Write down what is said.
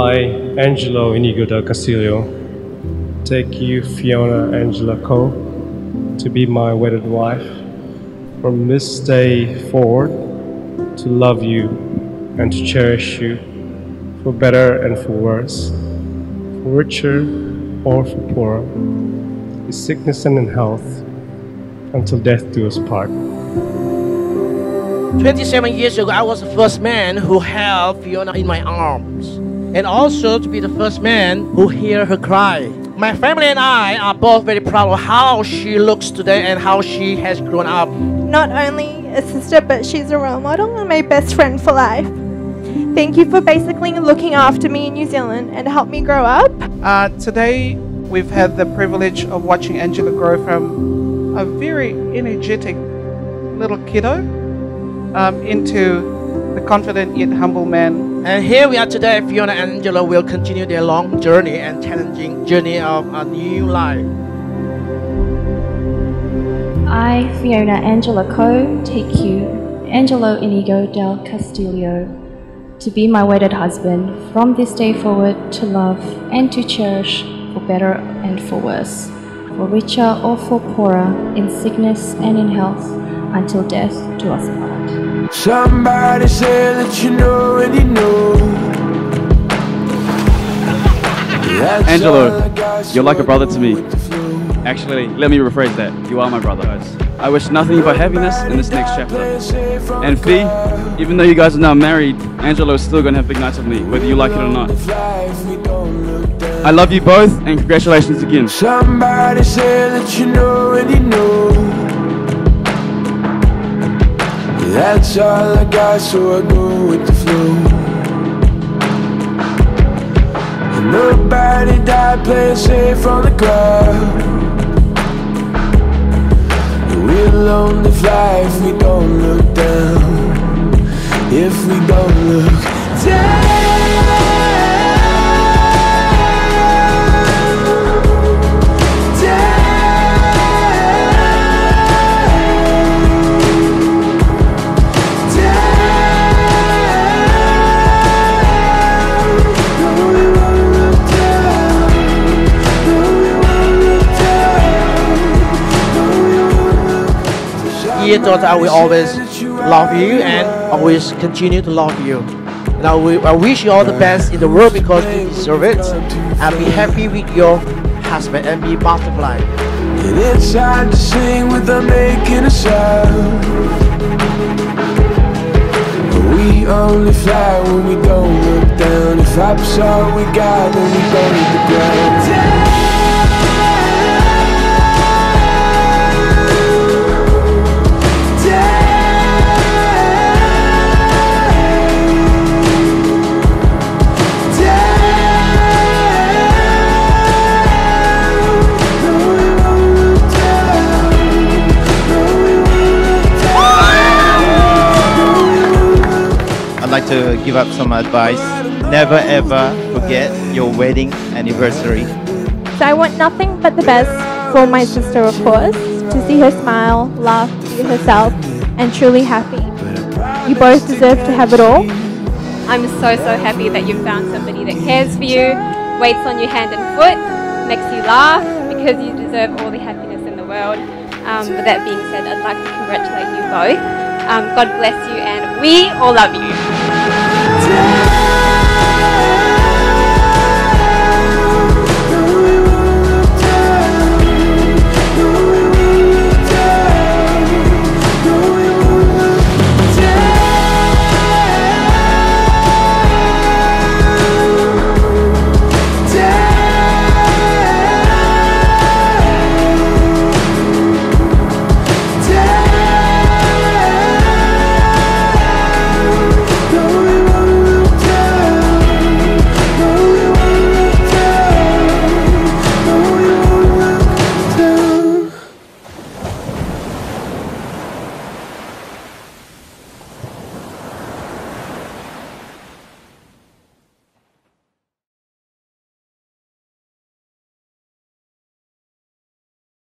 I, Angelo Inigo del Castillo, take you, Fiona Angela Coe, to be my wedded wife from this day forward to love you and to cherish you for better and for worse, for richer or for poorer, in sickness and in health, until death do us part. 27 years ago, I was the first man who held Fiona in my arms, and also to be the first man who hear her cry. My family and I are both very proud of how she looks today and how she has grown up. Not only a sister, but she's a role model and my best friend for life. Thank you for basically looking after me in New Zealand and help me grow up. Uh, today, we've had the privilege of watching Angelo grow from a very energetic little kiddo um, into the confident yet humble man. And here we are today, Fiona and Angela will continue their long journey and challenging journey of a new life. I, Fiona Angelo Coe, take you, Angelo Inigo del Castillo, to be my wedded husband from this day forward to love and to cherish for better and for worse, for richer or for poorer, in sickness and in health, until death do us part. Somebody say that you know and you know. That's Angelo, you're like a brother to me. with the flow. Actually, let me rephrase that. You are my brother. I wish nothing but happiness in this next chapter. And Fee, even though you guys are now married, Angelo is still gonna have big nights with me, whether you like it or not. Life, we don't look down. I love you both, and congratulations again. Somebody that you know and you know. That's all I got, so I go with the flow. Nobody died playing safe on the ground. We'll only fly if we Dear daughter, I will always love you and always continue to love you. And I, will, I wish you all the best in the world because you deserve it. And be happy with your husband and be butterfly. And it's hard to sing without making a sound. We only fly when we don't look down. If up's all we got, then we go to the ground. I'd like to give up some advice. Never ever forget your wedding anniversary. So I want nothing but the best for my sister, of course, to see her smile, laugh, be herself, and truly happy. You both deserve to have it all. I'm so, so happy that you've found somebody that cares for you, waits on you hand and foot, makes you laugh because you deserve all the happiness in the world. Um, with that being said, I'd like to congratulate you both. Um, God bless you, and we all love you.